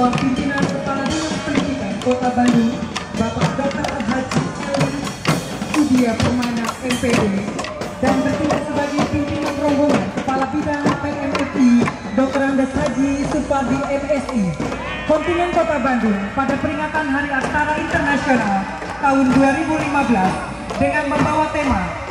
bawah pimpinan Kepala Dinas Pendidikan Kota Bandung, Bapak Dr. Haji Sudia Permana MPD, dan bertindak sebagai pimpinan rombongan Kepala Bidang PMFI Dr. Andes Haji Supardi MSI, kontingen Kota Bandung pada peringatan Hari Aksara Internasional tahun 2015 dengan membawa tema